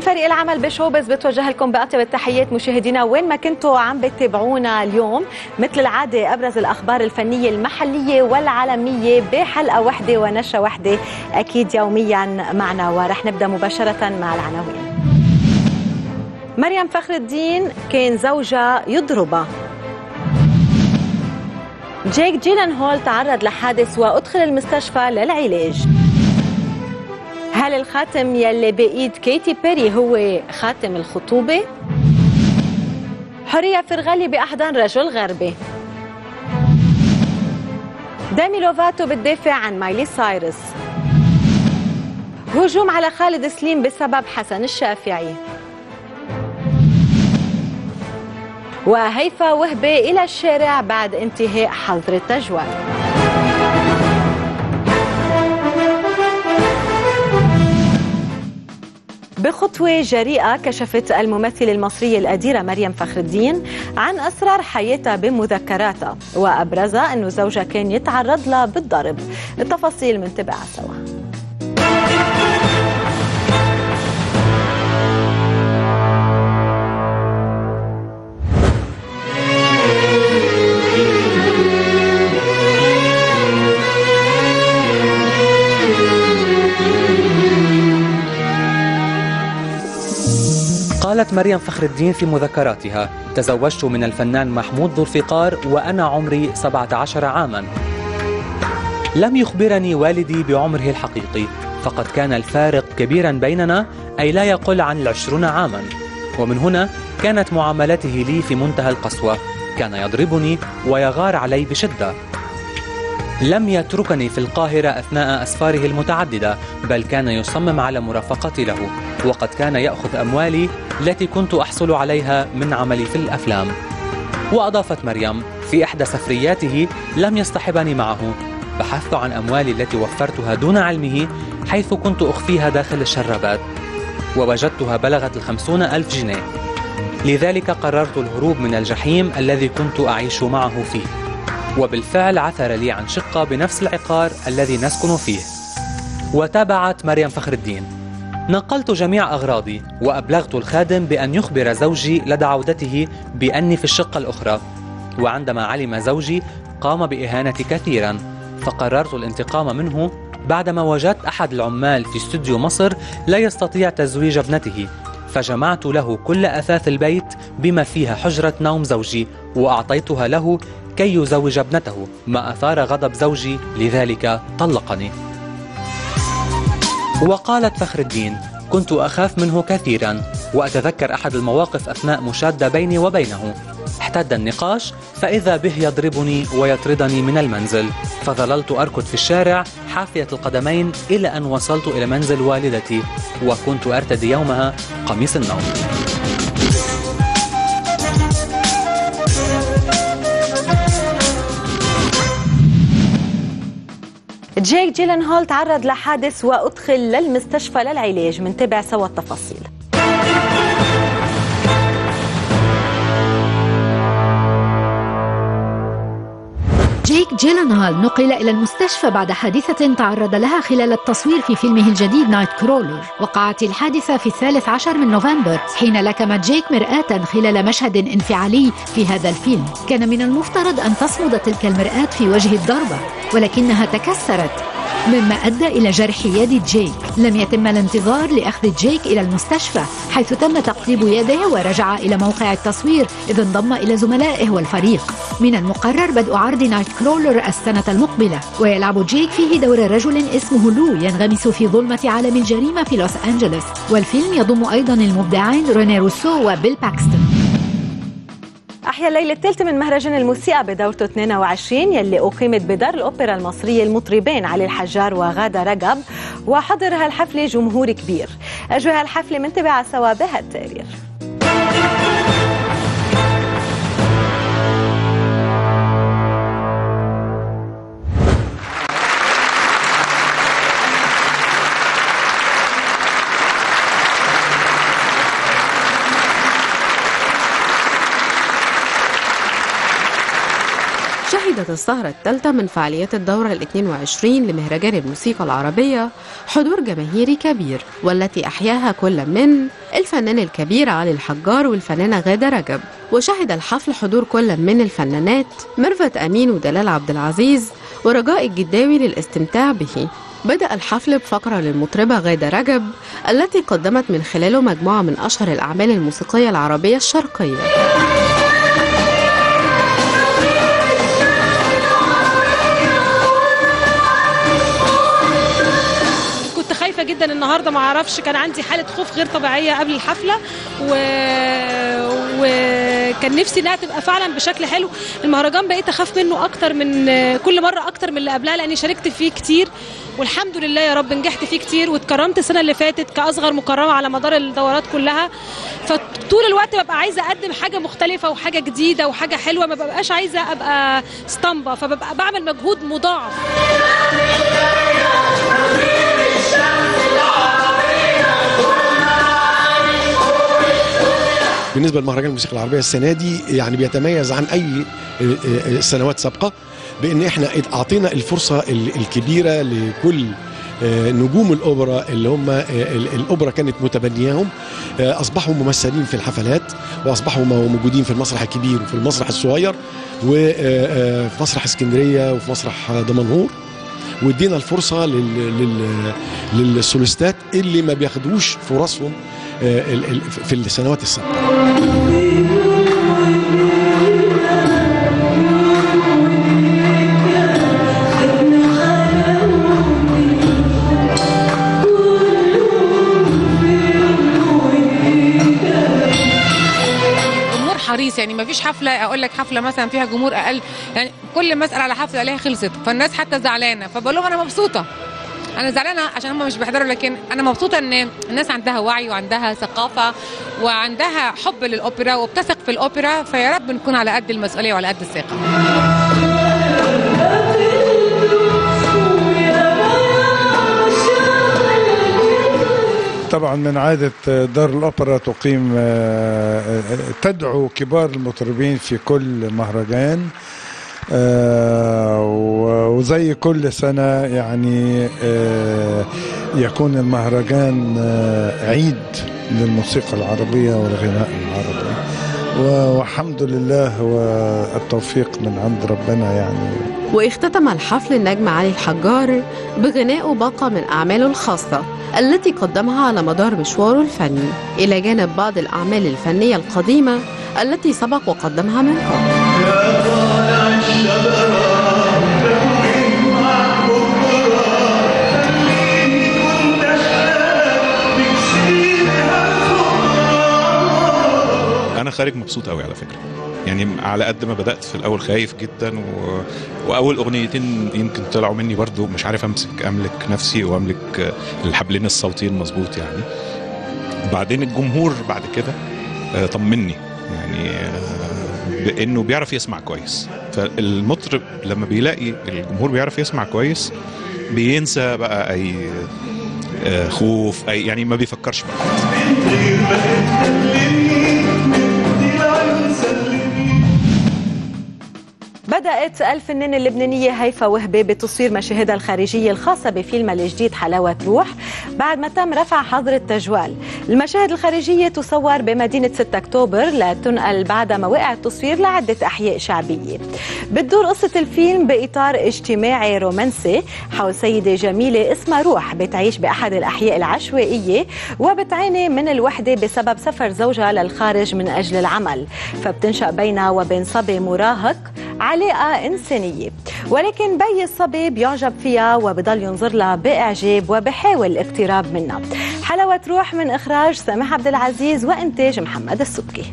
من فريق العمل بشوبز بتوجه لكم بأطيب التحيات مشاهدينا وين ما كنتوا عم بتتابعونا اليوم. مثل العادة أبرز الأخبار الفنية المحلية والعالمية بحلقة واحدة ونشرة واحدة أكيد يوميا معنا. ورح نبدأ مباشرة مع العناوين. مريم فخر الدين كان زوجها يضربها جيك جيلان هول تعرض لحادث وأدخل المستشفى للعلاج. هل الخاتم يلي بإيد كيتي بيري هو خاتم الخطوبة؟ حرية فرغلي بأحضان رجل غربي. ديمي لوفاتو بتدافع عن مايلي سايرس. هجوم على خالد سليم بسبب حسن الشافعي. وهيفا وهبة إلى الشارع بعد انتهاء حظر التجوال. بخطوة جريئة كشفت الممثلة المصرية الأديرة مريم فخر الدين عن أسرار حياتها بمذكراتها وأبرزها أنه زوجها كان يتعرض لها بالضرب. التفاصيل منتبعها سوا. قالت مريم فخر الدين في مذكراتها تزوجت من الفنان محمود ذو الفقار وأنا عمري 17 عاما. لم يخبرني والدي بعمره الحقيقي فقد كان الفارق كبيرا بيننا أي لا يقل عن العشرون عاما. ومن هنا كانت معاملته لي في منتهى القسوة كان يضربني ويغار علي بشدة. لم يتركني في القاهرة أثناء أسفاره المتعددة بل كان يصمم على مرافقتي له وقد كان يأخذ أموالي التي كنت أحصل عليها من عملي في الأفلام. وأضافت مريم في إحدى سفرياته لم يصطحبني معه. بحثت عن أموالي التي وفرتها دون علمه حيث كنت أخفيها داخل الشرابات. ووجدتها بلغت الخمسون ألف جنيه. لذلك قررت الهروب من الجحيم الذي كنت أعيش معه فيه. وبالفعل عثر لي عن شقة بنفس العقار الذي نسكن فيه. وتابعت مريم فخر الدين. نقلت جميع أغراضي وأبلغت الخادم بأن يخبر زوجي لدى عودته بأني في الشقة الأخرى. وعندما علم زوجي قام بإهانتي كثيرا فقررت الانتقام منه بعدما وجدت أحد العمال في استوديو مصر لا يستطيع تزويج ابنته. فجمعت له كل أثاث البيت بما فيها حجرة نوم زوجي وأعطيتها له كي يزوج ابنته ما أثار غضب زوجي لذلك طلقني. وقالت فخر الدين كنت أخاف منه كثيرا وأتذكر أحد المواقف أثناء مشادة بيني وبينه. احتد النقاش فإذا به يضربني ويطردني من المنزل. فظللت أركض في الشارع حافية القدمين إلى أن وصلت إلى منزل والدتي وكنت أرتدي يومها قميص النوم. جيك جيلنهال تعرض لحادث وأدخل للمستشفى للعلاج منتابع سوا التفاصيل. جيك جيلنهال نقل إلى المستشفى بعد حادثة تعرض لها خلال التصوير في فيلمه الجديد Nightcrawler وقعت الحادثة في الثالث عشر من نوفمبر حين لكم جيك مرآة خلال مشهد انفعالي في هذا الفيلم. كان من المفترض أن تصمد تلك المرآة في وجه الضربة ولكنها تكسرت. مما أدى إلى جرح يد جيك. لم يتم الانتظار لأخذ جيك إلى المستشفى حيث تم تقطيب يده ورجع إلى موقع التصوير إذ انضم إلى زملائه والفريق. من المقرر بدء عرض Nightcrawler السنة المقبلة ويلعب جيك فيه دور رجل اسمه لو ينغمس في ظلمة عالم الجريمة في لوس أنجلوس. والفيلم يضم أيضا المبدعين ريني روسو وبيل باكستون. أحيا الليلة الثالثة من مهرجان الموسيقى بدورته 22 يلي أقيمت بدار الأوبرا المصرية المطربين علي الحجار وغادة رقب وحضر هالحفلة جمهور كبير. أجواء هالحفلة منتبعة سوا بهالتقرير شهدت السهرة الثالثة من فعاليات الدورة ال 22 لمهرجان الموسيقى العربية حضور جماهيري كبير والتي أحياها كل من الفنان الكبير علي الحجار والفنانة غادة رجب. وشهد الحفل حضور كل من الفنانات ميرفت أمين ودلال عبد العزيز ورجاء الجداوي للاستمتاع به. بدأ الحفل بفقرة للمطربة غادة رجب التي قدمت من خلاله مجموعة من أشهر الأعمال الموسيقية العربية الشرقية. جدا النهارده ما أعرفش كان عندي حالة خوف غير طبيعية قبل الحفلة و... وكان نفسي إنها تبقى فعلا بشكل حلو. المهرجان بقيت أخاف منه أكتر من كل مرة أكتر من اللي قبلها لأني شاركت فيه كتير والحمد لله يا رب نجحت فيه كتير واتكرمت السنة اللي فاتت كأصغر مكرمة على مدار الدورات كلها. فطول الوقت ببقى عايزة أقدم حاجة مختلفة وحاجة جديدة وحاجة حلوة ما ببقاش عايزة أبقى اسطمبة فببقى بعمل مجهود مضاعف. بالنسبة لمهرجان الموسيقى العربية السنة دي يعني بيتميز عن أي سنوات سابقة بإن إحنا أعطينا الفرصة الكبيرة لكل نجوم الأوبرا اللي هم الأوبرا كانت متبنياهم أصبحوا ممثلين في الحفلات وأصبحوا موجودين في المسرح الكبير وفي المسرح الصغير وفي مسرح اسكندرية وفي مسرح دمنهور. وادينا الفرصة لل... للسوليستات اللي ما بياخدوش فرصهم في السنوات السابقة. حريص يعني ما فيش حفلة أقول لك حفلة مثلا فيها جمهور أقل يعني كل ما اسال على حفله الاقيها خلصت فالناس حتى زعلانة فبقول لهم أنا مبسوطة. أنا زعلانة عشان هم مش بيحضروا لكن أنا مبسوطة إن الناس عندها وعي وعندها ثقافة وعندها حب للأوبرا وبتثق في الأوبرا فيا رب نكون على قد المسؤولية وعلى قد الثقة. طبعا من عادة دار الأوبرا تقيم تدعو كبار المطربين في كل مهرجان. وزي كل سنة يعني يكون المهرجان عيد للموسيقى العربية والغناء العربي. والحمد لله والتوفيق من عند ربنا يعني. واختتم الحفل النجم علي الحجار بغنائه باقة من أعماله الخاصة التي قدمها على مدار مشواره الفني. إلى جانب بعض الأعمال الفنية القديمة التي سبق وقدمها من قبل خارج مبسوط قوي على فكرة. يعني على قد ما بدأت في الأول خايف جدا و... وأول أغنيتين يمكن طلعوا مني برضو مش عارف أمسك أملك نفسي وأملك الحبلين الصوتيين مظبوط يعني. بعدين الجمهور بعد كده طمني. يعني بإنه بيعرف يسمع كويس. فالمطرب لما بيلاقي الجمهور بيعرف يسمع كويس بينسى بقى أي خوف أي يعني ما بيفكرش بقى. بدأت الفنانة اللبنانية هيفا وهبي بتصوير مشاهدها الخارجية الخاصة بفيلمها الجديد حلاوة روح بعد ما تم رفع حظر التجوال. المشاهد الخارجية تصور بمدينة 6 أكتوبر لتنقل بعد مواقع التصوير لعدة أحياء شعبية. بتدور قصة الفيلم بإطار اجتماعي رومانسي حول سيدة جميلة اسمها روح بتعيش بأحد الأحياء العشوائية وبتعاني من الوحدة بسبب سفر زوجها للخارج من أجل العمل. فبتنشأ بينها وبين صبي مراهق علاقة إنسانية. ولكن بي الصبي بيعجب فيها وبضل ينظر لها بإعجاب وبحاول الاقتراب منها. حلاوة روح من إخراج سامح عبد العزيز وإنتاج محمد السبكي.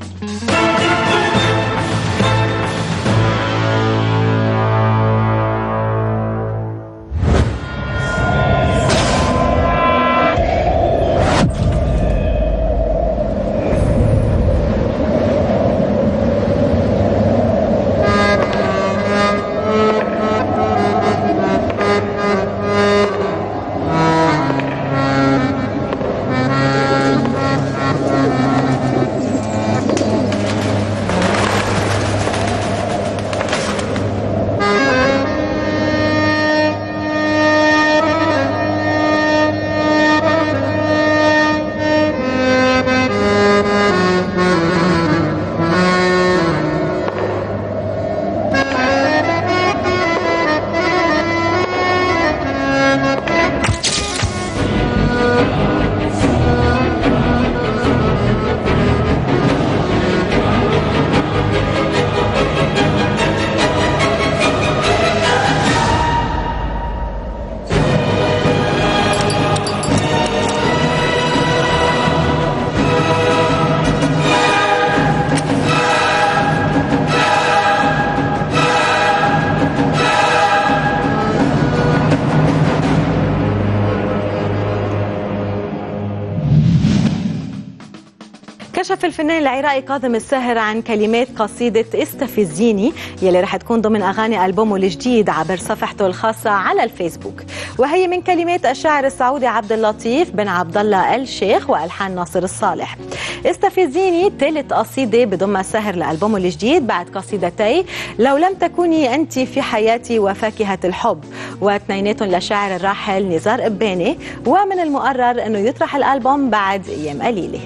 كشف الفنان العراقي كاظم الساهر عن كلمات قصيدة استفزيني يلي رح تكون ضمن أغاني ألبومه الجديد عبر صفحته الخاصة على الفيسبوك. وهي من كلمات الشاعر السعودي عبد اللطيف بن عبد الله الشيخ وألحان ناصر الصالح. استفزيني ثالث قصيدة بضم الساهر لألبومه الجديد بعد قصيدتي لو لم تكوني أنت في حياتي وفاكهة الحب واثنيناتهم للشاعر الراحل نزار إباني ومن المقرر أنه يطرح الألبوم بعد أيام قليلة.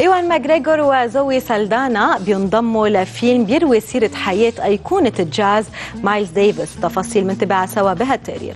إيوان ماجريجور وزوي سالدانا بينضموا لفيلم بيروي سيرة حياة أيقونة الجاز مايلز ديفيس. تفاصيل منتبعة سوا بهالتقرير.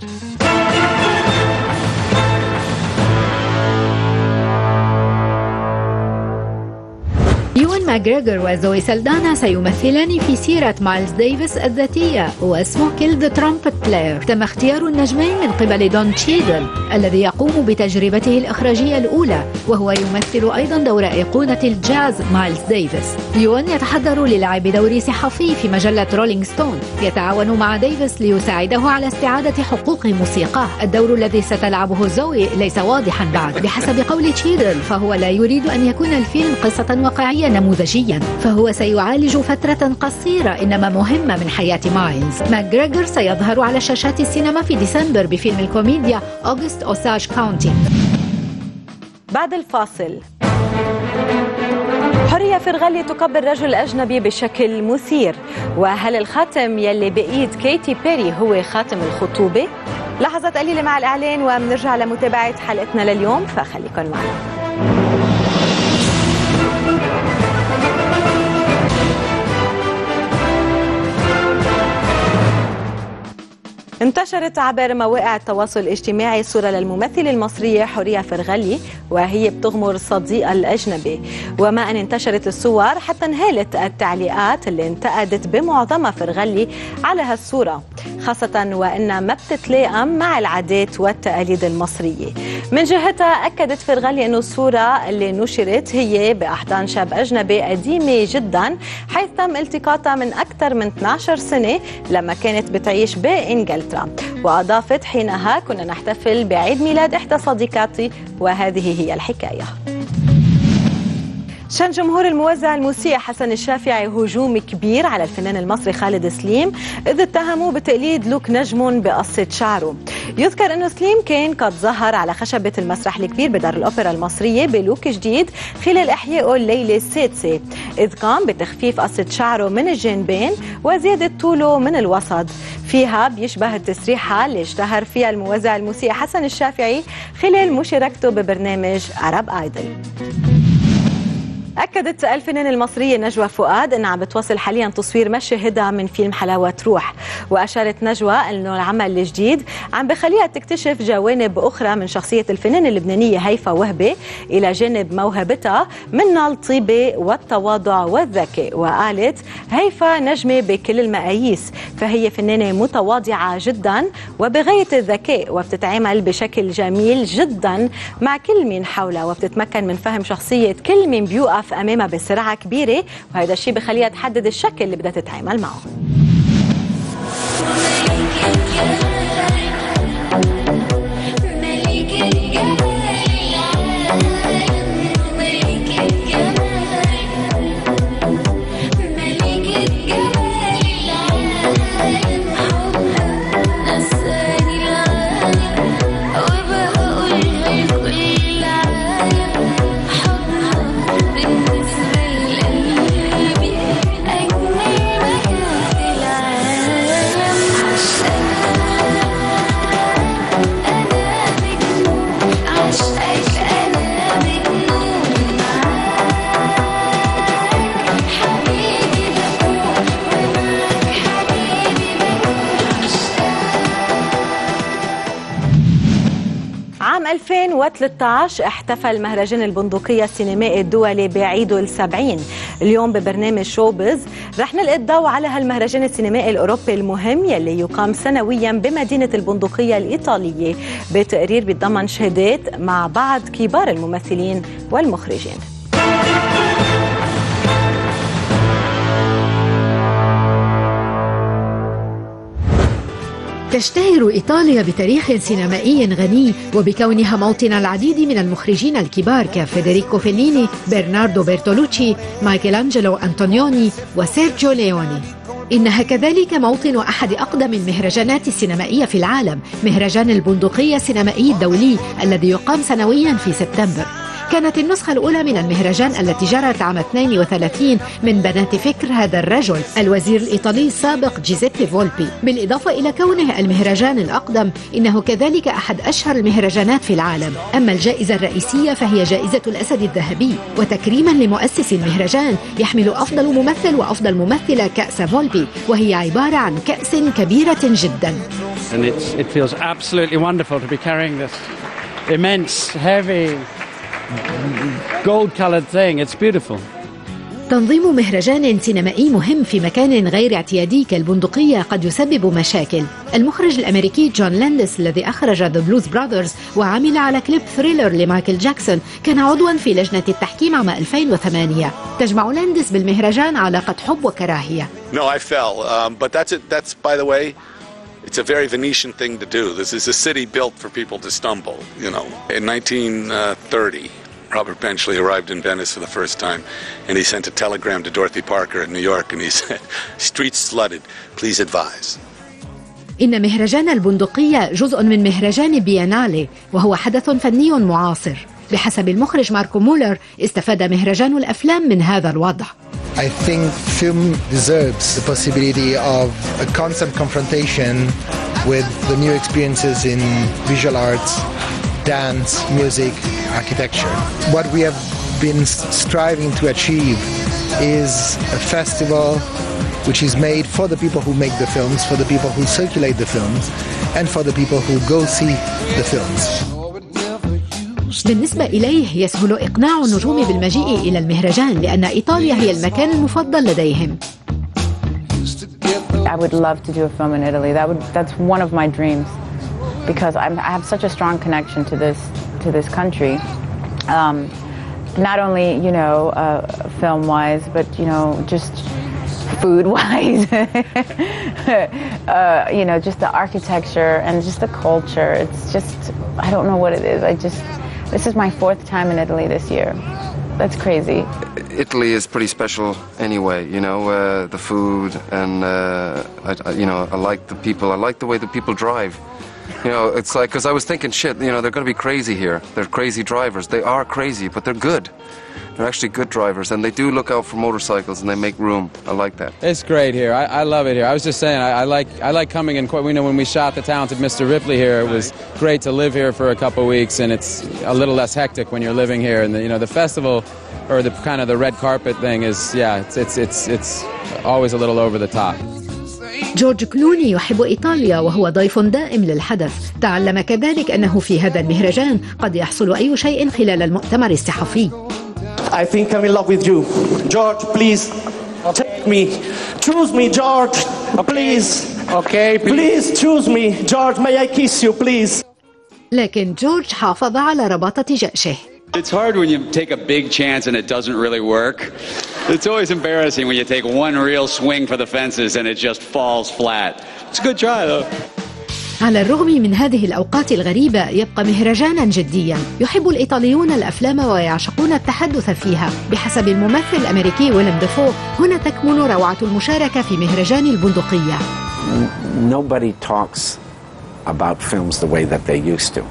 إيوان ماجريجور وزوي سالدانا سيمثلان في سيرة مايلز ديفيس الذاتية واسمه Kill the Trumpet Player تم اختيار النجمين من قبل دون تشيدل الذي يقوم بتجربته الإخراجية الأولى وهو يمثل أيضا دور أيقونة الجاز مايلز ديفيس. يوان يتحضر للعب دور صحفي في مجلة رولينج ستون يتعاون مع ديفيس ليساعده على استعادة حقوق موسيقاه. الدور الذي ستلعبه زوي ليس واضحا بعد. بحسب قول تشيدل فهو لا يريد أن يكون الفيلم قصة واقعية نموذجيا فهو سيعالج فترة قصيرة إنما مهمة من حياة مايلز. ماكغريغور سيظهر على شاشات السينما في ديسمبر بفيلم الكوميديا August Osage County. بعد الفاصل. حرية فرغلي تقبل رجل أجنبي بشكل مثير. وهل الخاتم يلي بإيد كيتي بيري هو خاتم الخطوبة؟ لحظات قليلة مع الإعلان وبنرجع لمتابعة حلقتنا لليوم فخليكن معنا. انتشرت عبر مواقع التواصل الاجتماعي صورة للممثلة المصرية حورية فرغلي وهي بتغمر صديقها الأجنبي. وما أن انتشرت الصور حتى انهالت التعليقات اللي انتقدت بمعظمها فرغلي على هالصورة خاصة وأنها ما بتتلائم مع العادات والتقاليد المصرية. من جهتها أكدت فرغلي أنه الصورة اللي نشرت هي بأحضان شاب أجنبي قديمة جدا حيث تم التقاطها من أكثر من 12 سنة لما كانت بتعيش بإنجلترا. وأضافت حينها كنا نحتفل بعيد ميلاد إحدى صديقاتي وهذه هي الحكاية. شن جمهور الموزع الموسيقى حسن الشافعي هجوم كبير على الفنان المصري خالد سليم إذ اتهموه بتقليد look نجم بقصة شعره. يذكر أنه سليم كان قد ظهر على خشبة المسرح الكبير بدار الأوبرا المصرية ب look جديد خلال إحيائه الليلة السادسة إذ قام بتخفيف قصة شعره من الجانبين وزيادة طوله من الوسط. فيها بيشبه التسريحة اللي اشتهر فيها الموزع الموسيقى حسن الشافعي خلال مشاركته ببرنامج عرب آيدل أكدت الفنانة المصرية نجوى فؤاد أنها عم بتواصل حاليا تصوير مشاهدها من فيلم حلاوة روح. وأشارت نجوى أنه العمل الجديد عم بخليها تكتشف جوانب أخرى من شخصية الفنانة اللبنانية هيفا وهبة إلى جانب موهبتها منها الطيبة والتواضع والذكاء. وقالت هيفا نجمة بكل المقاييس فهي فنانة متواضعة جدا وبغاية الذكاء وبتتعامل بشكل جميل جدا مع كل من حولها وبتتمكن من فهم شخصية كل من بيوقف تقف امامها بسرعة كبيرة وهذا الشيء بخليها تحدد الشكل اللي بدها تتعامل معه. 2013 احتفل مهرجان البندقية السينمائي الدولي بعيده السبعين. اليوم ببرنامج شوبز رح نلقي الضوء على هالمهرجان السينمائي الأوروبي المهم يلي يقام سنويا بمدينة البندقية الإيطالية بتقرير بيتضمن شهادات مع بعض كبار الممثلين والمخرجين. تشتهر إيطاليا بتاريخ سينمائي غني وبكونها موطن العديد من المخرجين الكبار كفيدريكو فيليني، برناردو بيرتولوتشي، مايكل أنجلو أنطونيوني وسيرجيو ليوني. إنها كذلك موطن أحد أقدم المهرجانات السينمائية في العالم مهرجان البندقية السينمائي الدولي الذي يقام سنويا في سبتمبر. كانت النسخة الأولى من المهرجان التي جرت عام 32 من بنات فكر هذا الرجل الوزير الإيطالي السابق جيزيبي فولبي. بالإضافة إلى كونه المهرجان الأقدم إنه كذلك أحد أشهر المهرجانات في العالم. أما الجائزة الرئيسية فهي جائزة الأسد الذهبي. وتكريما لمؤسس المهرجان يحمل أفضل ممثل وأفضل ممثلة كأس فولبي وهي عبارة عن كأس كبيرة جدا. And it feels absolutely wonderful to be carrying this immense, heavy, gold-colored thing. It's beautiful. تنظيم مهرجان سينمائي مهم في مكان غير اعتيادي كالبندقية قد يسبب مشاكل المخرج الأمريكي جون لاندس الذي أخرج The Blues Brothers وعمل على كليب Thriller لمايكل جاكسون كان عضوا في لجنة التحكيم عام 2008 تجمع لاندس بالمهرجان علاقة حب وكراهية No, I fell. Um, but that's it. That's, by the way, it's a very Venetian thing to do. This is a city built for people to stumble. You know, in 1930, Robert Benchley arrived in Venice for the first time, and he sent a telegram to Dorothy Parker in New York, and he said, "Streets flooded. Please advise." إن مهرجان البندقية جزء من مهرجان بيانالي وهو حدث فني معاصر بحسب المخرج ماركو مولر استفاد مهرجان الأفلام من هذا الوضع I think film deserves the possibility of a constant confrontation with the new experiences in visual arts, dance, music, architecture. What we have been striving to achieve is a festival which is made for the people who make the films, for the people who circulate the films, and for the people who go see the films. بالنسبة إليه يسهل إقناع النجوم بالمجيء إلى المهرجان لأن إيطاليا هي المكان المفضل لديهم I would love to do a film in Italy. That would that's one of my dreams because I'm, I have such a strong connection to this to this country. Um, not only you know uh, film wise, but you know just food wise. uh, you know just the architecture and just the culture. It's just I don't know what it is. I just this is my fourth time in Italy this year. That's crazy. Italy is pretty special anyway. You know, uh, the food and uh, I, I, you know, I like the people. I like the way the people drive. You know, it's like because I was thinking, shit. You know, they're going to be crazy here. They're crazy drivers. They are crazy, but they're good. They're actually good drivers, and they do look out for motorcycles and they make room. I like that. It's great here. I, I love it here. I was just saying, I, I like I like coming in. We know when we shot the talented Mr. Ripley here, it was great to live here for a couple weeks, and it's a little less hectic when you're living here. And the, you know, the festival or the kind of the red carpet thing is, yeah, it's it's it's it's always a little over the top. جورج كلوني يحب إيطاليا وهو ضيف دائم للحدث تعلم كذلك أنه في هذا المهرجان قد يحصل أي شيء خلال المؤتمر الصحفي I think I'm in love with you. George, please take me. Choose me, George. Please. Okay. Please choose me. George, may I kiss you, please? لكن جورج حافظ على رباطة جأشه It's hard when you take a big chance and it doesn't really work. It's always embarrassing when you take one real swing for the fences and it just falls flat. It's a good try though. على الرغم من هذه الأوقات الغريبة يبقى مهرجانا جديا يحب الإيطاليون الأفلام ويعشقون التحدث فيها بحسب الممثل الأمريكي ويلم ديفو هنا تكمن روعة المشاركة في مهرجان البندقية Nobody talks about films the way that they used to.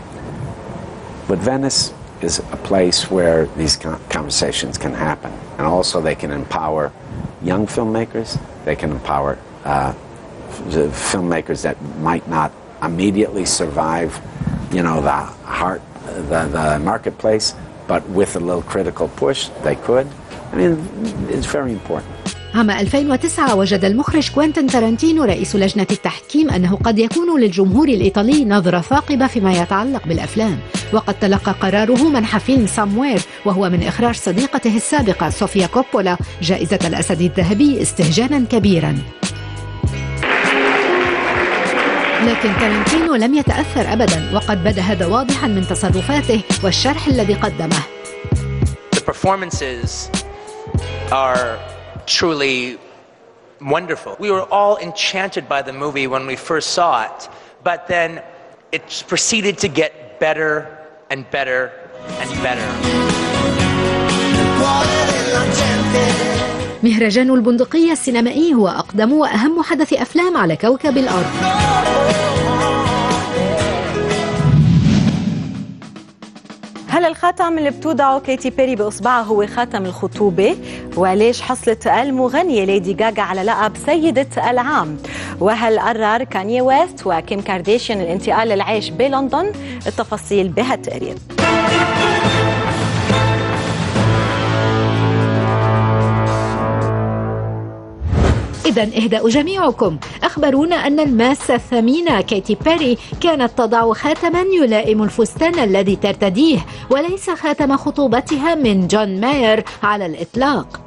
But Venice is a place where these conversations can happen. And also they can empower young filmmakers, they can empower uh, filmmakers that might not immediately survive, you know, the heart, the, the marketplace, but with a little critical push, they could. I mean, it's very important. عام 2009 وجد المخرج كوينتين تارانتينو رئيس لجنة التحكيم أنه قد يكون للجمهور الإيطالي نظرة ثاقبة فيما يتعلق بالأفلام. وقد تلقى قراره منح فيلم Somewhere وهو من إخراج صديقته السابقة صوفيا كوبولا جائزة الأسد الذهبي استهجانا كبيرا. لكن تارانتينو لم يتأثر أبدا وقد بدا هذا واضحا من تصرفاته والشرح الذي قدمه. The performances are truly wonderful. We were all enchanted by the movie when we first saw it, but then it's proceeded to get better and better and better. مهرجان البندقية السينمائي هو أقدم وأهم حدث أفلام على كوكب الأرض هل الخاتم اللي بتوضعه كيتي بيري بإصبعها هو خاتم الخطوبة؟ وليش حصلت المغنية ليدي جاجا على لقب سيدة العام؟ وهل قرر كاني ويست وكيم كارديشيان الانتقال للعيش بلندن؟ التفاصيل بهالتقرير إذا اهدأوا جميعكم أخبرونا أن الماسة الثمينة كيتي بيري كانت تضع خاتما يلائم الفستان الذي ترتديه وليس خاتم خطوبتها من جون ماير على الإطلاق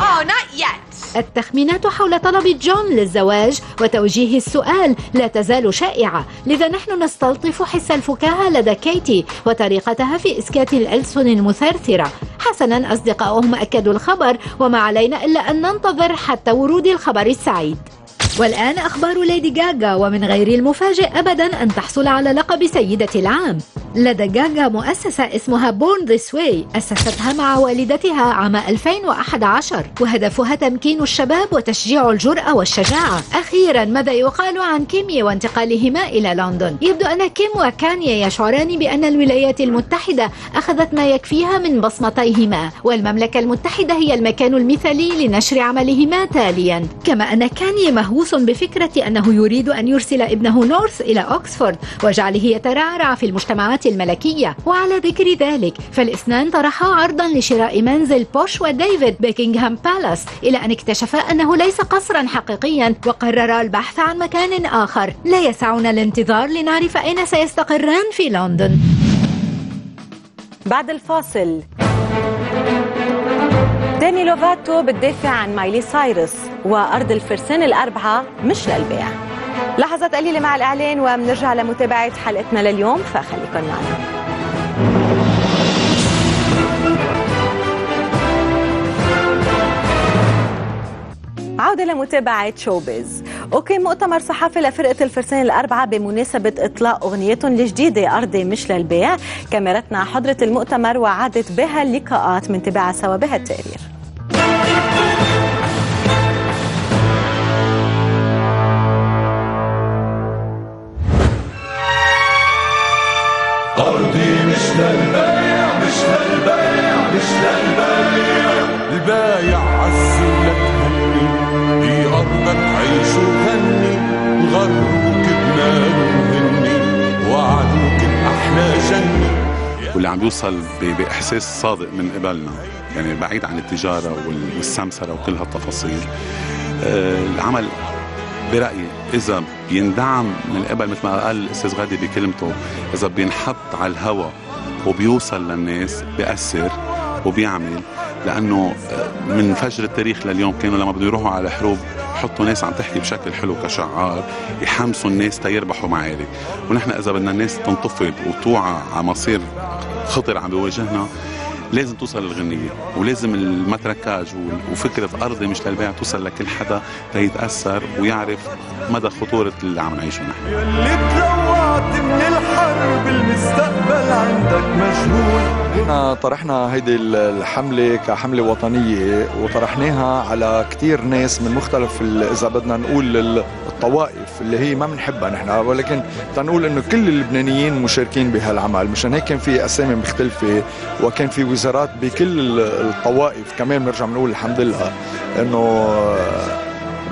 Oh, not yet. التخمينات حول طلب جون للزواج وتوجيه السؤال لا تزال شائعة. لذا نحن نستلطف حس الفكاهة لدى كيتي وطريقتها في إسكات الألسن المثرثرة. حسنا أصدقائهم أكدوا الخبر وما علينا إلا أن ننتظر حتى ورود الخبر السعيد. والآن أخبار ليدي جاجا ومن غير المفاجئ أبدا أن تحصل على لقب سيدة العام. لدى جاجا مؤسسة اسمها Born This Way أسستها مع والدتها عام 2011 وهدفها تمكين الشباب وتشجيع الجرأة والشجاعة. أخيرا ماذا يقال عن كيمي وانتقالهما إلى لندن؟ يبدو أن كيم وكاني يشعران بأن الولايات المتحدة أخذت ما يكفيها من بصمتيهما. والمملكة المتحدة هي المكان المثالي لنشر عملهما تاليا. كما أن كاني مهووس بفكرة أنه يريد أن يرسل ابنه نورث إلى أكسفورد وجعله يترعرع في المجتمعات الملكية. وعلى ذكر ذلك فالاثنان طرحا عرضا لشراء منزل بوش وديفيد Beckingham Palace إلى أن اكتشفا أنه ليس قصرا حقيقيا وقررا البحث عن مكان آخر. لا يسعنا الانتظار لنعرف أين سيستقران في لندن. بعد الفاصل. ديمي لوفاتو بتدافع عن مايلي سايرس وأرض الفرسان الأربعة مش للبيع. لحظات قليلة مع الإعلان وبنرجع لمتابعة حلقتنا لليوم فخليكن معنا. عودة لمتابعة شوبيز. Okay مؤتمر صحفي لفرقة الفرسان الأربعة بمناسبة إطلاق أغنيتهم الجديدة أرضي مش للبيع. كاميرتنا حضرت المؤتمر وعادت بها اللقاءات من تبعها سوا بهالتقرير أرضي واللي عم بيوصل ب- بإحساس صادق من قبلنا يعني بعيد عن التجارة وال- والسمسرة وكل هالتفاصيل. آه، العمل برأيي إذا بيندعم من قبل مثل ما قال الأستاذ غادي بكلمته إذا بينحط على الهوى وبيوصل للناس بيأثر وبيعمل لأنه آه، من فجر التاريخ لليوم كانوا لما بده يروحوا على حروب يحطوا ناس عم تحكي بشكل حلو كشعار يحمسوا الناس تيربحوا معارك ونحن إذا بدنا الناس تنتفض وتوعى على مصير خطر عم بيواجهنا لازم توصل للغنية ولازم المتركاج وفكرة أرضي مش للبيع توصل لكل حدا ليتأثر ويعرف مدى خطورة اللي عم نعيشه نحن. تلوعت من الحرب المستقبل عندك مجهول. إحنا طرحنا هيدي الحملة كحملة وطنية وطرحناها على كتير ناس من مختلف إذا بدنا نقول ال- الطوائف اللي هي ما بنحبها نحن ولكن تنقول إنه كل اللبنانيين مشاركين بهالعمل مشان هيك كان في أسامي مختلفة وكان في وزارات بكل ال- الطوائف كمان بنرجع بنقول الحمد لله إنه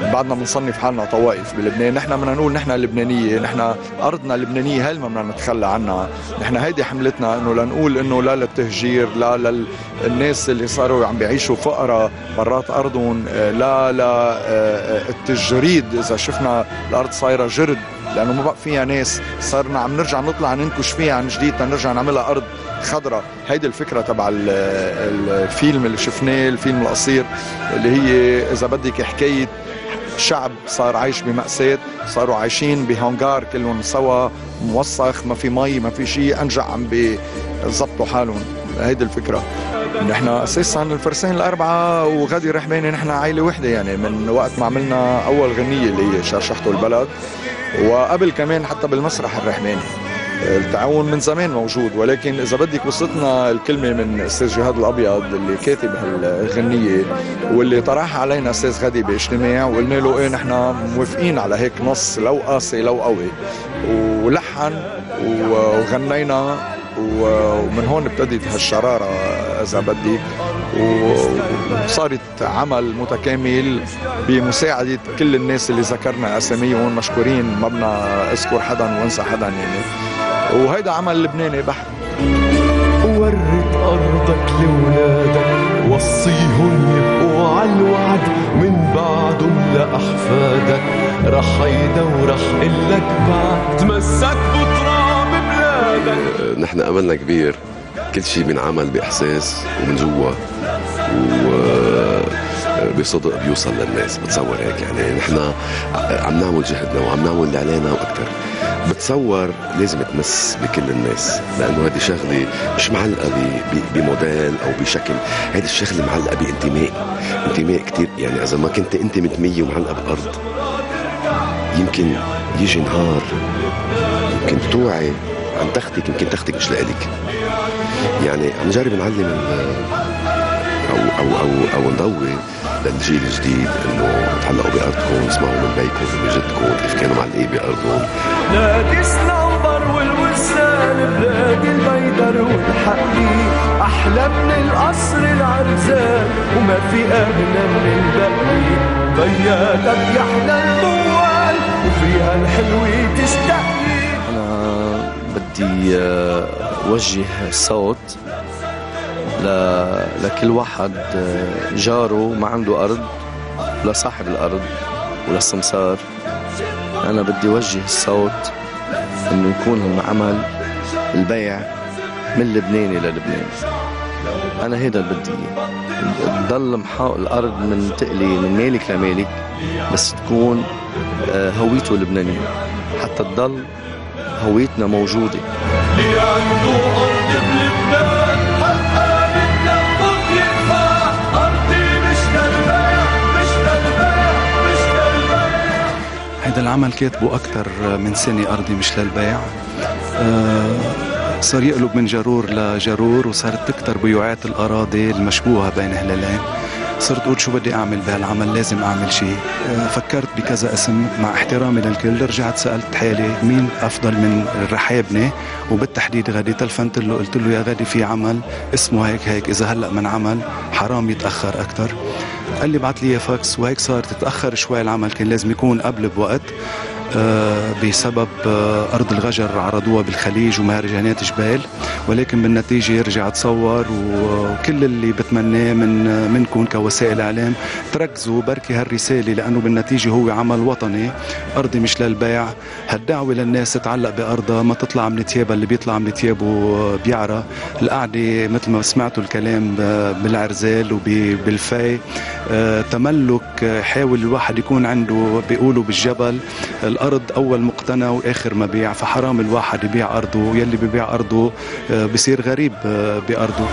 بعدنا بنصنف حالنا طوائف بلبنان. نحن بدنا نقول نحن لبنانية نحن أرضنا اللبنانيه هل ما بدنا نتخلى عنها. نحن هيدي حملتنا إنه لنقول إنه لا للتهجير لا للناس اللي صاروا عم بيعيشوا فقراء برات أرضهم آه، لا للتجريد إذا شفنا الأرض صايرة جرد لأنه ما بقى فيها ناس. صرنا عم نرجع نطلع ننكش فيها عن جديد تنرجع نعملها أرض خضراء. هيدي الفكرة تبع ال- الفيلم اللي شفناه الفيلم القصير اللي هي إذا بدك حكاية شعب صار عايش بمأساة صاروا عايشين بهانجار كلهم سوا موسخ ما في مي ما في شيء أنجع عم بيظبطوا حالهم. هيدي الفكرة. نحن أساسا الفرسان الأربعة وغادي رحباني نحن عائلة وحدة يعني من وقت ما عملنا أول غنية اللي هي شرشحته البلد وقبل كمان حتى بالمسرح الرحماني. التعاون من زمان موجود ولكن إذا بدك وصلتنا الكلمة من أستاذ جهاد الأبيض اللي كاتب هالغنية واللي طرحها علينا أستاذ غدي بإجتماع وقلنا له إيه نحن موافقين على هيك نص لو قاسي لو قوي. ولحن وغنينا ومن هون ابتدت هالشرارة إذا بدك وصارت عمل متكامل بمساعدة كل الناس اللي ذكرنا أساميهم مشكورين ما بدنا أذكر حدا وأنسى حدا يعني. وهيدا عمل لبناني بحت. ورد أرضك لولادك وصيهم يبقوا على الوعد من بعدهم لأحفادك. رح هيدا ورح إلك بعد. تمسك بتراب بلادك نحن أملنا كبير. كل شيء بينعمل بإحساس ومن جوا. و بصدق بيوصل للناس. بتصور هيك يعني. نحن عم نعمل جهدنا وعم نعمل اللي علينا وأكثر بتصور لازم تمس بكل الناس لأنه هذه شغلة مش معلقة بموديل أو بشكل. هذه الشغلة معلقة بانتماء. انتماء كتير يعني إذا ما كنت أنت منتميه ومعلقة بالارض يمكن يجي نهار يمكن توعي عن تختك يمكن تختك مش لإلك. يعني عم نجرب نعلم أو أو أو أو نضوي للجيل الجديد إنه تعلقوا بارضكم اسمعوا من بيكم من جدكم كيف كانوا معلقين بأرضهم. نادي سنوبر والوسان بلاد البيدر والحقي. أحلى من القصر العرزان وما في أغلى من البقي بياتك يحلى الموال وفيها الحلوة تشتهي أنا بدي آه، أوجه صوت. ل- لكل واحد جاره ما عنده أرض لصاحب الأرض وللسمسار. أنا بدي أوجه الصوت إنه يكون عمل البيع من لبناني للبنان أنا هيدا اللي بدي إياه. تضل محا الأرض من تقلي من مالك لمالك بس تكون آه، هويته لبنانية. حتى تضل هويتنا موجودة. اللي عنده أرض بلبنان هيدا العمل كاتبه أكثر من سنة أرضي مش للبيع. آه، صار يقلب من جرور لجرور وصارت تكتر بيوعات الأراضي المشبوهة بين هلالين صرت أقول شو بدي أعمل بهالعمل؟ لازم أعمل شيء. آه، فكرت بكذا اسم مع احترامي للكل رجعت سألت حالي مين أفضل من الرحابنة وبالتحديد غادي تلفنت له قلت له يا غادي في عمل اسمه هيك هيك إذا هلأ من عمل حرام يتأخر أكثر قال لي بعت لي فاكس وهيك صار تتأخر شوي العمل كان لازم يكون قبل بوقت. بسبب آه، أرض الغجر عرضوها بالخليج ومهرجانات جبال ولكن بالنتيجة رجعت صور وكل اللي بتمناه من منكم كوسائل إعلام تركزوا بركي هالرسالة لأنه بالنتيجة هو عمل وطني أرضي مش للبيع هالدعوة للناس تتعلق بأرضها ما تطلع من تيابها اللي بيطلع من تيابه بيعرى القعدة مثل ما سمعتوا الكلام بالعرزال وبالفاي آه، تملك آه، حاول الواحد يكون عنده بيقولوا بالجبل الأرض أول مقتنى وآخر مبيع فحرام الواحد يبيع أرضه يلي ببيع أرضه آه، بصير غريب آه، بأرضه.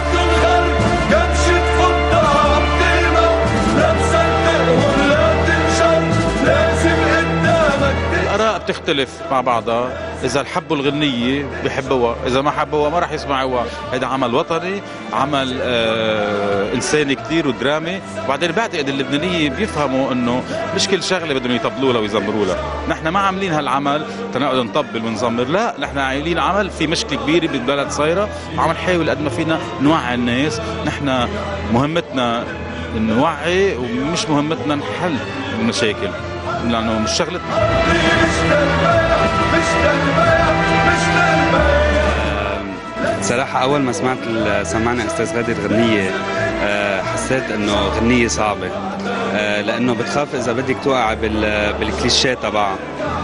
بتختلف مع بعضها. إذا حبوا الغنية بحبوها إذا ما حبوها ما راح يسمعوها. هذا عمل وطني عمل آه إنساني كتير ودرامي. وبعدين بعتقد اللبنانية بيفهموا إنه مش كل شغلة بدهم يطبلوا لها ويزمروا لها. نحن ما عاملين هالعمل تنقعد نطبل ونزمر. لا نحن عاملين عمل في مشكلة كبيرة بالبلد صايرة. وعم نحاول قد ما فينا نوعي الناس. نحن مهمتنا نوعي ومش مهمتنا نحل المشاكل. لأنه مش شغلتنا صراحة أول ما سمعت سمعنا أستاذ غادي الغنية آه، حسيت إنه غنية صعبة آه، لأنه بتخاف إذا بدك توقع بال- بالكليشيه تبعها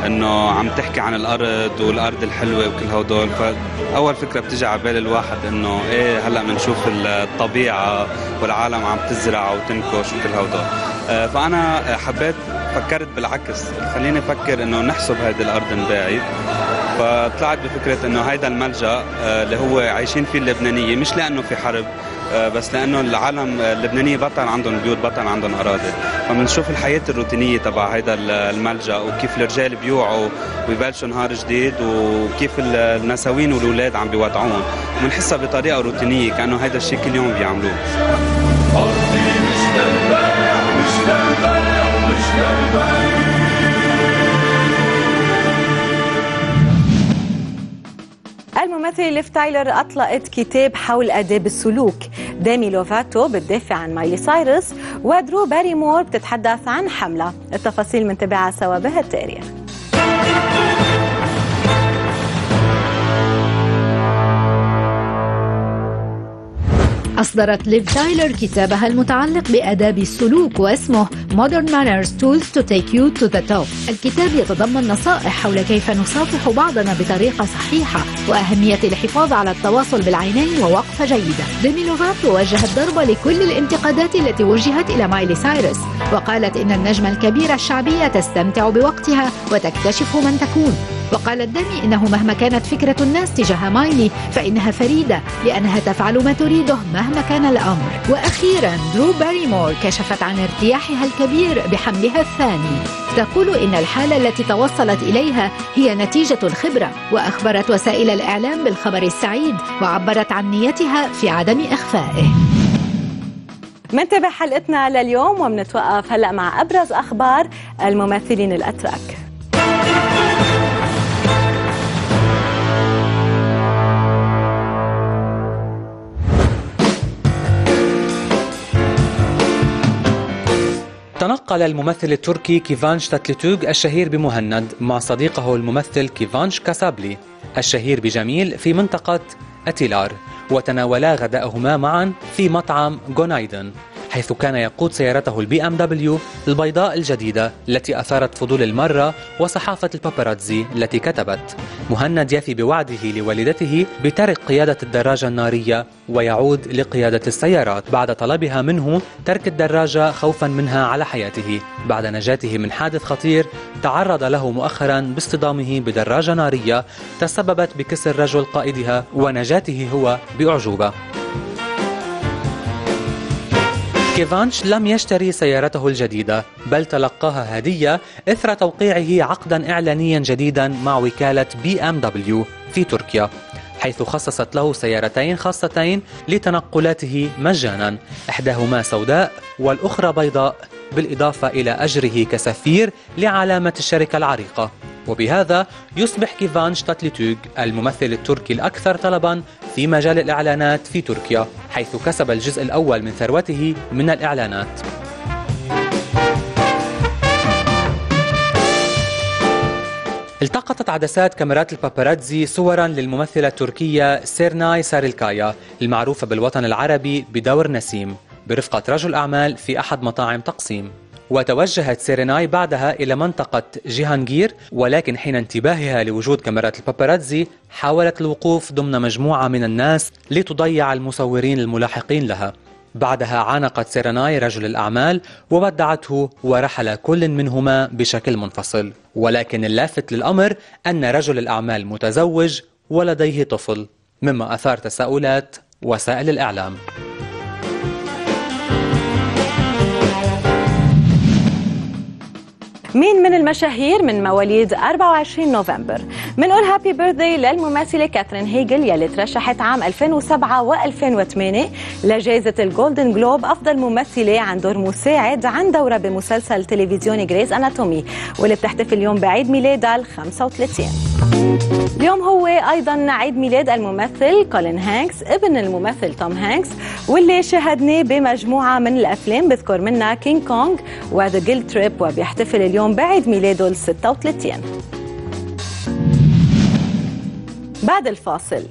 إنه عم تحكي عن الأرض والأرض الحلوة وكل هدول. فأول فكرة بتجي على بال الواحد إنه إيه هلأ بنشوف الطبيعة والعالم عم تزرع وتنكش وكل هدول. آه، فأنا حبيت فكرت بالعكس. خليني أفكر إنه نحسب هذه الأرض انباعت فطلعت بفكرة إنه هيدا الملجأ آه، اللي هو عايشين فيه اللبنانية مش لأنه في حرب آه، بس لأنه العالم اللبنانية بطل عندهم بيوت بطل عندهم أراضي. فبنشوف الحياة الروتينية تبع هذا الملجأ وكيف الرجال بيوعوا ويبلشوا نهار جديد وكيف النساوين والأولاد عم بيودعون بنحسها بطريقة روتينية كأنه هذا الشيء كل يوم بيعملوه. الممثلة ليف تايلر أطلقت كتاب حول آداب السلوك. ديمي لوفاتو بتدافع عن مايلي سايرس ودرو باريمور بتتحدث عن حملة. التفاصيل منتبعها سوا بهالتقرير. أصدرت ليف تايلر كتابها المتعلق بآداب السلوك واسمه Modern Manners Tools to Take You to the Top. الكتاب يتضمن نصائح حول كيف نصافح بعضنا بطريقة صحيحة وأهمية الحفاظ على التواصل بالعينين ووقفة جيدة ديمي لوفاتو وجهت ضربة لكل الانتقادات التي وجهت إلى مايلي سايرس وقالت إن النجمة الكبيرة الشعبية تستمتع بوقتها وتكتشف من تكون. وقالت دامي إنه مهما كانت فكرة الناس تجاه مايلي فإنها فريدة لأنها تفعل ما تريده مهما كان الأمر. وأخيرا درو باريمور كشفت عن ارتياحها الكبير بحملها الثاني. تقول إن الحالة التي توصلت إليها هي نتيجة الخبرة وأخبرت وسائل الإعلام بالخبر السعيد وعبرت عن نيتها في عدم إخفائه. منتبه حلقتنا لليوم ومنتوقف هلأ مع أبرز أخبار الممثلين الأتراك. تنقل الممثل التركي كيفانش تاتلتوغ الشهير بمهند مع صديقه الممثل كيفانش كاسابلي الشهير بجميل في منطقة أتيلر وتناولا غداءهما معا في مطعم جونايدن حيث كان يقود سيارته ال BMW البيضاء الجديدة التي أثارت فضول المارة وصحافة الباباراتزي التي كتبت. مهند يفي بوعده لوالدته بترك قيادة الدراجة النارية ويعود لقيادة السيارات بعد طلبها منه ترك الدراجة خوفا منها على حياته. بعد نجاته من حادث خطير تعرض له مؤخرا باصطدامه بدراجة نارية تسببت بكسر رجل قائدها ونجاته هو بأعجوبة. كيفانش لم يشتري سيارته الجديدة بل تلقاها هدية إثر توقيعه عقدا إعلانيا جديدا مع وكالة BMW في تركيا حيث خصصت له سيارتين خاصتين لتنقلاته مجانا إحداهما سوداء والأخرى بيضاء. بالإضافة إلى أجره كسفير لعلامة الشركة العريقة. وبهذا يصبح كيفانش تاتليتوغ الممثل التركي الأكثر طلبا في مجال الإعلانات في تركيا حيث كسب الجزء الأول من ثروته من الإعلانات. التقطت عدسات كاميرات الباباراتزي صورا للممثلة التركية سيرناي ساريلكايا المعروفة بالوطن العربي بدور نسيم. برفقة رجل أعمال في أحد مطاعم تقسيم. وتوجهت سيريناي بعدها إلى منطقة جيهانجير ولكن حين انتباهها لوجود كاميرات الباباراتزي حاولت الوقوف ضمن مجموعة من الناس لتضيع المصورين الملاحقين لها. بعدها عانقت سيريناي رجل الأعمال وودعته ورحل كل منهما بشكل منفصل. ولكن اللافت للأمر أن رجل الأعمال متزوج ولديه طفل مما أثار تساؤلات وسائل الإعلام. مين من المشاهير من مواليد 24 نوفمبر؟ بنقول happy birthday للممثلة كاثرين هيجل يلي ترشحت عام 2007 و2008 لجائزة الجولدن جلوب أفضل ممثلة عن دور مساعد عن دوره بمسلسل تلفزيوني Grey's Anatomy واللي بتحتفل اليوم بعيد ميلادها ال 35 اليوم هو أيضا عيد ميلاد الممثل كولين هانكس ابن الممثل توم هانكس واللي شاهدناه بمجموعة من الأفلام بذكر منها King Kong و The Guilt Trip وبيحتفل اليوم بعيد ميلاده ال 36 بعد الفاصل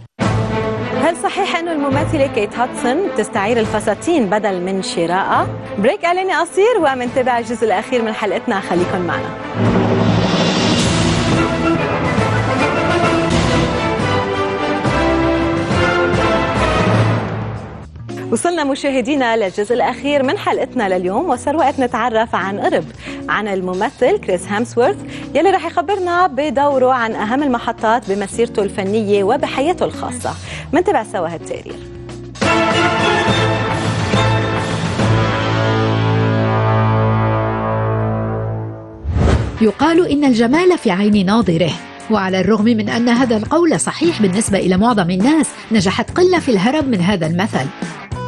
هل صحيح انه الممثله كيت هادسون تستعير الفساتين بدلا من شرائها؟ بريك إعلاني قصير ومنتابع الجزء الأخير من حلقتنا خليكن معنا. وصلنا مشاهدينا للجزء الأخير من حلقتنا لليوم وصار وقت نتعرف عن قرب عن الممثل كريس هامسورث يلي رح يخبرنا بدوره عن أهم المحطات بمسيرته الفنية وبحياته الخاصة. منتبع سوا هالتقرير. يقال إن الجمال في عين ناظره وعلى الرغم من أن هذا القول صحيح بالنسبة إلى معظم الناس نجحت قلة في الهرب من هذا المثل.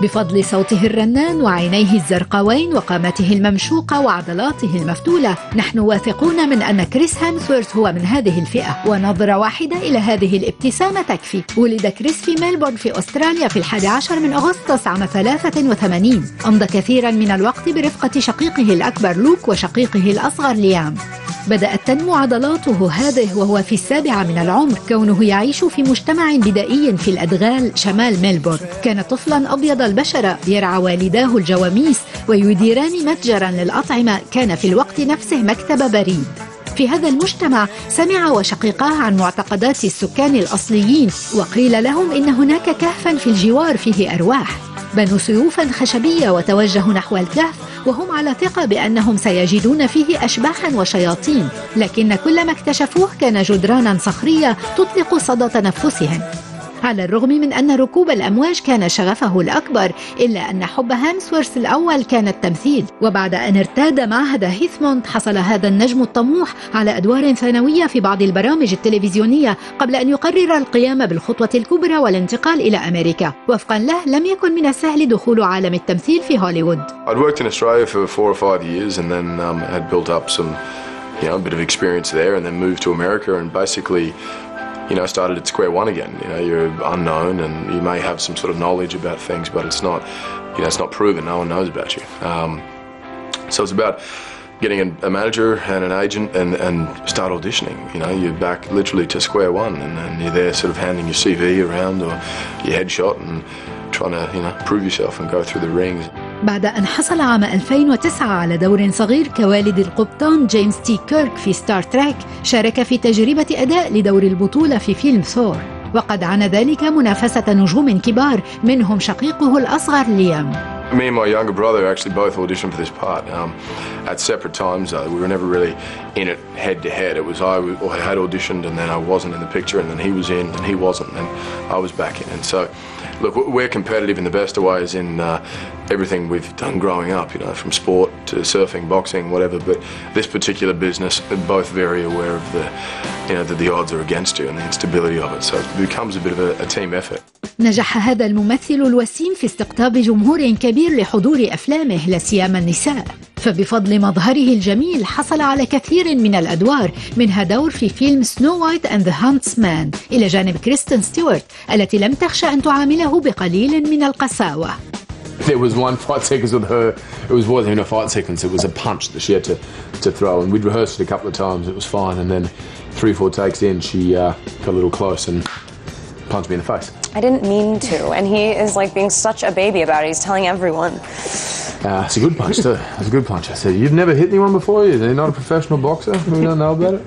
بفضل صوته الرنان وعينيه الزرقاوين وقامته الممشوقة وعضلاته المفتولة. نحن واثقون من أن كريس هيمسورث هو من هذه الفئة. ونظرة واحدة إلى هذه الابتسامة تكفي. ولد كريس في ميلبورن في أستراليا في الحادي عشر من أغسطس عام 83 أمضى كثيرا من الوقت برفقة شقيقه الأكبر لوك وشقيقه الأصغر ليام. بدأت تنمو عضلاته. هذه وهو في السابعة من العمر. كونه يعيش في مجتمع بدائي في الأدغال شمال ميلبورن. كان طفلا أبيض البشرة يرعى والداه الجواميس ويديران متجرا للأطعمة. كان في الوقت نفسه مكتب بريد. في هذا المجتمع سمع وشقيقاه عن معتقدات السكان الأصليين وقيل لهم إن هناك كهفا في الجوار فيه أرواح. بنوا سيوفا خشبية وتوجهوا نحو الكهف وهم على ثقة بأنهم سيجدون فيه أشباحا وشياطين. لكن كل ما اكتشفوه كان جدرانا صخرية تطلق صدى تنفسهم. على الرغم من أن ركوب الأمواج كان شغفه الأكبر إلا أن حب هامسورث الأول كان التمثيل. وبعد أن ارتاد معهد هيثموند حصل هذا النجم الطموح على أدوار ثانوية في بعض البرامج التلفزيونية قبل أن يقرر القيام بالخطوة الكبرى والانتقال إلى أمريكا. وفقا له لم يكن من السهل دخول عالم التمثيل في هوليوود. I'd worked in Australia for four or five years and then um, had built up some, you know, a bit of experience there and then moved to America and basically, you know, started at square one again. You know, you're unknown and you may have some sort of knowledge about things, but it's not, you know, it's not proven. No one knows about you. Um, so it's about getting a, manager and an agent and, and start auditioning. You know, you're back literally to square one and, and you're there sort of handing your CV around or your headshot and trying to, you know, prove yourself and go through the rings. بعد أن حصل عام 2009 على دور صغير كوالد القبطان جيمس تي كيرك في ستار تريك شارك في تجربة أداء لدور البطولة في فيلم ثور. وقد عانى ذلك منافسة نجوم كبار منهم شقيقه الأصغر ليام Me and my younger brother actually both auditioned for this part um, at separate times. Uh, we were never really in it head to head. It was I, I had auditioned and then I wasn't in the picture, and then he was in and he wasn't, and I was back in. And so, look, we're competitive in the best of ways in uh, everything we've done growing up. You know, from sport to surfing, boxing, whatever. But this particular business, we're both very aware of the, you know, that the odds are against you and the instability of it. So becomes a bit of a, a team effort. نجح هذا الممثل الوسيم في استقطاب جمهور كبير لحضور أفلامه لا سيما النساء فبفضل مظهره الجميل حصل على كثير من الأدوار منها دور في فيلم سنو وايت أند ذا هانتس مان إلى جانب كريستن ستيوارت التي لم تخشى أن تعامله بقليل من القساوة There was one fight sequence with her. It was wasn't even a fight sequence. It was a punch that she had to, to throw, and we'd rehearsed it a couple of times. It was fine, and then three, four takes in, she uh, got a little close and punched me in the face. I didn't mean to, and he is like being such a baby about it. He's telling everyone. Uh, it's a good punch too. It's a good punch. I said, "You've never hit anyone before? You're not a professional boxer. We don't know about it."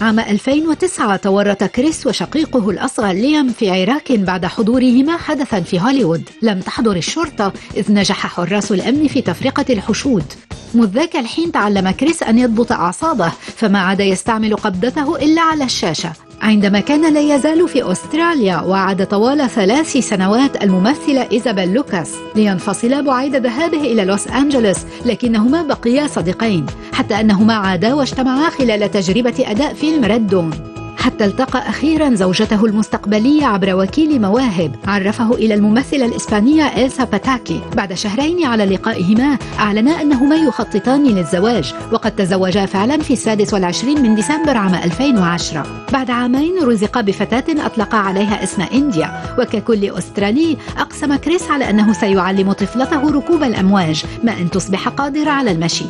عام 2009 تورط كريس وشقيقه الأصغر ليام في عراك بعد حضورهما حدثا في هوليوود لم تحضر الشرطة إذ نجح حراس الأمن في تفرقة الحشود منذ ذاك الحين تعلم كريس أن يضبط أعصابه فما عاد يستعمل قبضته إلا على الشاشة عندما كان لا يزال في أستراليا واعد طوال ثلاث سنوات الممثلة إيزابيل لوكاس لينفصلا بعيد ذهابه إلى لوس أنجلوس لكنهما بقيا صديقين حتى أنهما عادا واجتمعا خلال تجربة أداء فيلم Red Dawn. حتى التقى أخيرا زوجته المستقبلية عبر وكيل مواهب. عرفه إلى الممثلة الإسبانية إلسا باتاكي. بعد شهرين على لقائهما أعلنا أنهما يخططان للزواج وقد تزوجا فعلا في السادس والعشرين من ديسمبر عام 2010 بعد عامين رزق بفتاة أطلق عليها اسم إنديا. وككل أسترالي أقسم كريس على أنه سيعلم طفلته ركوب الأمواج ما أن تصبح قادرة على المشي.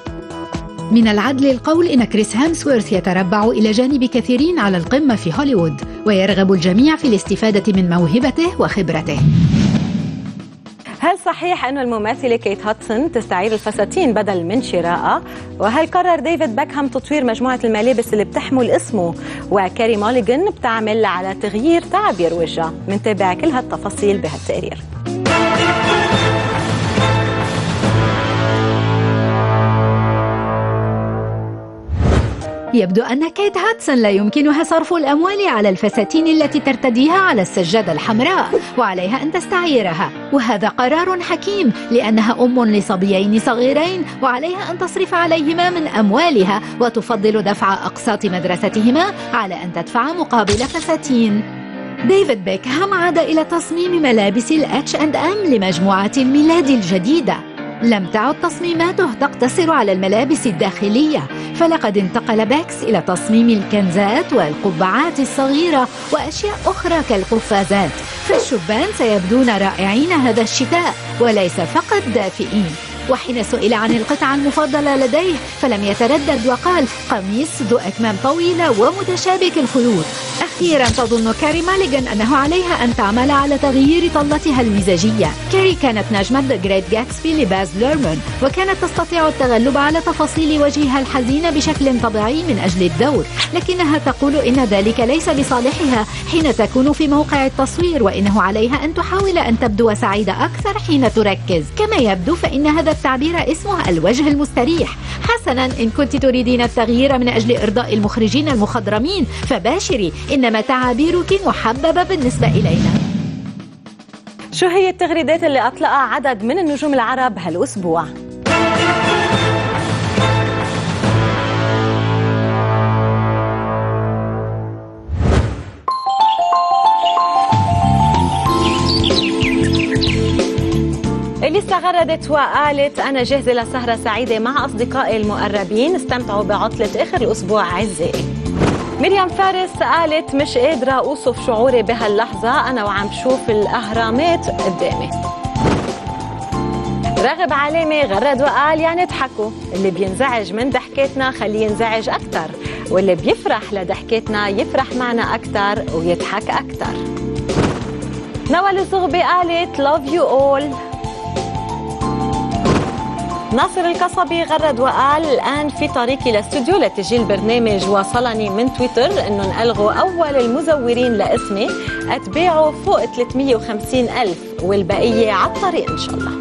من العدل القول إن كريس هيمسورث يتربع إلى جانب كثيرين على القمة في هوليوود ويرغب الجميع في الاستفادة من موهبته وخبرته هل صحيح أن الممثلة كيت هادسون تستعير الفساتين بدل من شرائها؟ وهل قرر ديفيد بيكهام تطوير مجموعة الملابس اللي بتحمل اسمه؟ وكاري موليغان بتعمل على تغيير تعبير وجهها؟ منتابع كل هالتفاصيل بهالتقرير يبدو أن كيت هاتسون لا يمكنها صرف الأموال على الفساتين التي ترتديها على السجادة الحمراء وعليها أن تستعيرها. وهذا قرار حكيم لأنها أم لصبيين صغيرين وعليها أن تصرف عليهما من أموالها وتفضل دفع أقساط مدرستهما على أن تدفع مقابل فساتين. ديفيد بيكهام عاد إلى تصميم ملابس ال H&M لمجموعة الميلاد الجديدة. لم تعد تصميماته تقتصر على الملابس الداخلية فلقد انتقل باكس إلى تصميم الكنزات والقبعات الصغيرة وأشياء أخرى كالقفازات فالشبان سيبدون رائعين هذا الشتاء وليس فقط دافئين. وحين سئل عن القطعة المفضلة لديه فلم يتردد وقال قميص ذو أكمام طويلة ومتشابك الخيوط أخيرا تظن كاري ماليغان أنه عليها أن تعمل على تغيير طلتها المزاجية. كاري كانت نجمة ذا جريت جاتسبي لباز ليرمان وكانت تستطيع التغلب على تفاصيل وجهها الحزين بشكل طبيعي من أجل الدور. لكنها تقول إن ذلك ليس لصالحها حين تكون في موقع التصوير وإنه عليها أن تحاول أن تبدو سعيدة أكثر حين تركز. كما يبدو فإن هذا التعبير اسمه الوجه المستريح. حسنا إن كنت تريدين التغيير من أجل إرضاء المخرجين المخضرمين فباشري إنما تعابيرك محببة بالنسبة إلينا شو هي التغريدات اللي أطلقها عدد من النجوم العرب هالأسبوع؟ اللي استغردت وقالت أنا جاهزة لسهرة سعيدة مع أصدقائي المقربين استمتعوا بعطلة آخر الأسبوع عزائي مريم فارس قالت مش قادرة أوصف شعوري بهاللحظة. أنا وعم بشوف الأهرامات قدامي. راغب علامة غرد وقال يعني اضحكوا اللي بينزعج من ضحكتنا خليه ينزعج أكتر واللي بيفرح لضحكتنا يفرح معنا أكتر ويضحك أكتر. نوال الزغبي قالت love you all. ناصر القصبي غرد وقال الآن في طريقي لاستوديو لتسجيل برنامج وصلني من تويتر أنهم ألغوا أول المزورين لاسمي أتباعه فوق 350 ألف والبقية على الطريق إن شاء الله.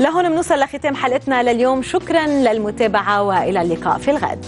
لهون بنوصل لختام حلقتنا لليوم. شكرا للمتابعة وإلى اللقاء في الغد.